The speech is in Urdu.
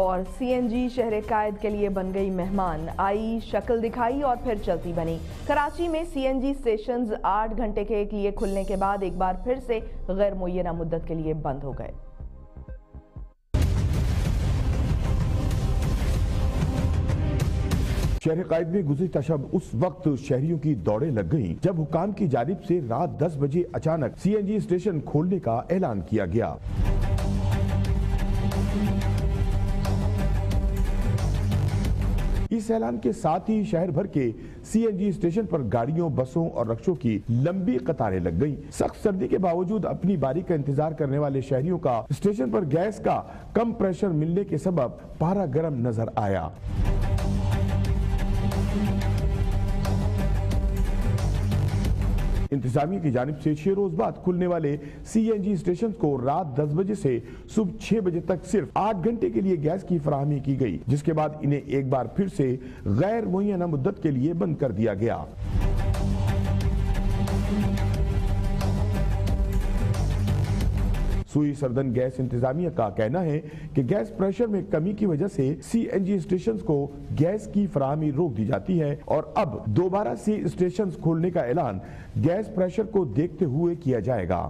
اور سی این جی شہر قائد کے لیے بن گئی مہمان۔ آئی شکل دکھائی اور پھر چلتی بنی۔ کراچی میں سی این جی سٹیشنز آٹھ گھنٹے کے لیے کھلنے کے بعد ایک بار پھر سے غیر معینہ مدت کے لیے بند ہو گئے۔ شہر قائد میں گزشتہ شب اس وقت شہریوں کی دوڑیں لگ گئیں، جب حکام کی جانب سے رات دس بجے اچانک سی این جی اسٹیشن کھولنے کا اعلان کیا گیا۔ اس اعلان کے ساتھ ہی شہر بھر کے سی این جی اسٹیشن پر گاڑیوں، بسوں اور رکشوں کی لمبی قطاریں لگ گئیں۔ سخت سردی کے باوجود اپنی باری کا انتظار کرنے والے شہریوں کا اسٹیشن پر گیس کا کم پریشر ملنے کے سبب پارا گرم نظر آیا۔ انتظامیہ کی جانب سے چھ روز بعد کھلنے والے سی این جی اسٹیشن کو رات دس بجے سے صبح چھ بجے تک صرف آٹھ گھنٹے کے لیے گیس کی فراہمی کی گئی، جس کے بعد انہیں ایک بار پھر سے غیر معینہ مدت کے لیے بند کر دیا گیا۔ سوئی سردن گیس انتظامیہ کا کہنا ہے کہ گیس پریشر میں کمی کی وجہ سے سی این جی اسٹیشنز کو گیس کی فراہمی روک دی جاتی ہے اور اب دوبارہ سی اسٹیشنز کھولنے کا اعلان گیس پریشر کو دیکھتے ہوئے کیا جائے گا۔